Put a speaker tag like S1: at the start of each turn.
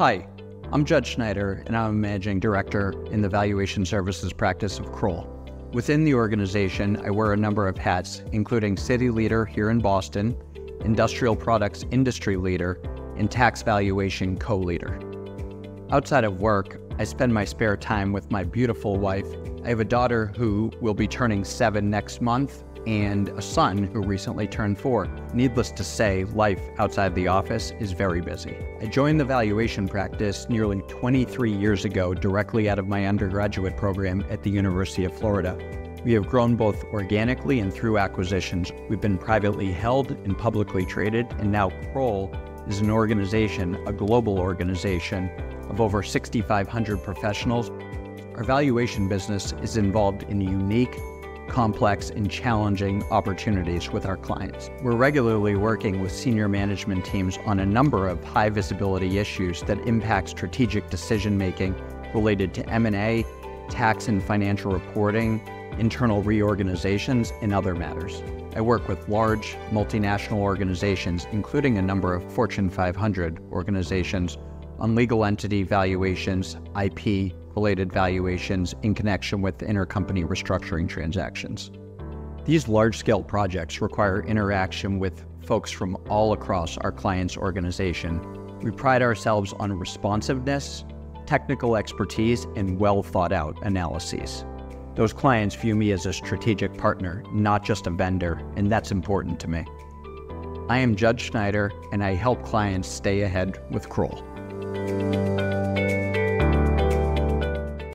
S1: Hi, I'm Judd Schneider, and I'm a managing director in the valuation services practice of Kroll. Within the organization, I wear a number of hats, including city leader here in Boston, industrial products industry leader, and tax valuation co leader. Outside of work, I spend my spare time with my beautiful wife. I have a daughter who will be turning seven next month, and a son who recently turned four. Needless to say, life outside the office is very busy. I joined the valuation practice nearly 23 years ago, directly out of my undergraduate program at the University of Florida. We have grown both organically and through acquisitions. We've been privately held and publicly traded, and now Kroll is an organization, a global organization of over 6,500 professionals. Our valuation business is involved in unique complex and challenging opportunities with our clients. We're regularly working with senior management teams on a number of high visibility issues that impact strategic decision making related to M&A, tax and financial reporting, internal reorganizations, and other matters. I work with large multinational organizations, including a number of Fortune 500 organizations, on legal entity valuations, IP, related valuations in connection with intercompany restructuring transactions. These large scale projects require interaction with folks from all across our client's organization. We pride ourselves on responsiveness, technical expertise, and well thought out analyses. Those clients view me as a strategic partner, not just a vendor, and that's important to me. I am Judd Schneider, and I help clients stay ahead with Kroll. Bye.